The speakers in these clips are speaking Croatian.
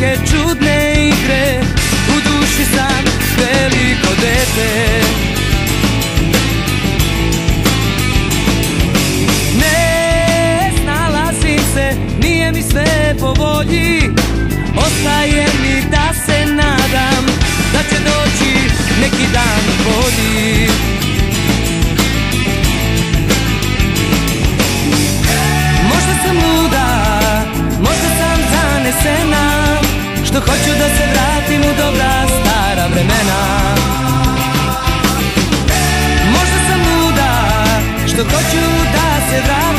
neke čudne igre. U duši sam veliko dete. Ne snalazim se, nije mi sve po volji. Ostaje mi vremena. Možda sam luda, što hoću da se vratim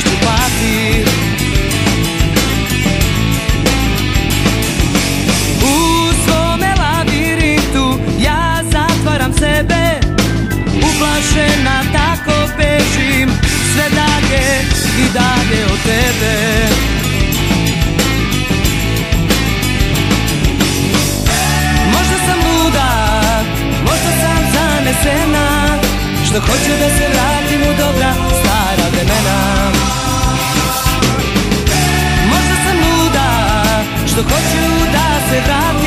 prošlošću pati. U svome labirintu ja zatvaram sebe. Uplašena tako bežim Sve dalje i dalje od tebe. Možda sam luda, možda sam zanesena Što hoću da se vratim u dobra vremena. Možda sam luda, što hoću da se vratim